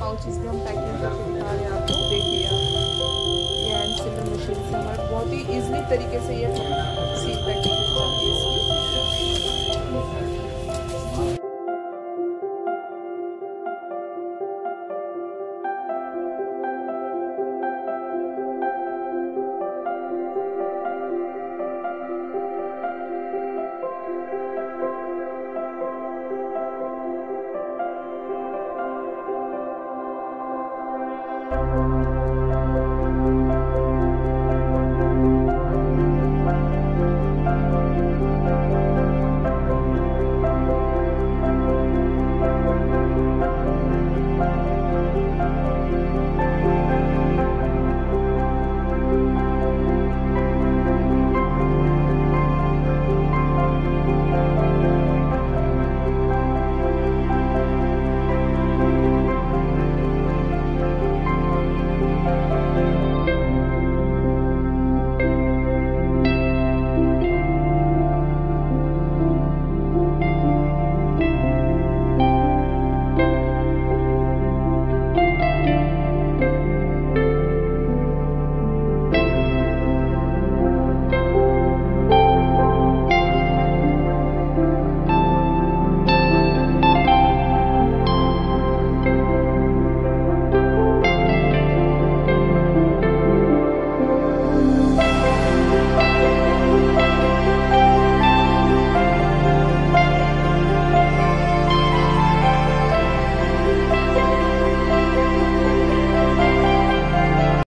Pouches भी हम packing करके दिखा रहे हैं आपको। देखिए ये एंड सिलर मशीन से हमारे बहुत ही ईजिली तरीके से ये सील पैकिंग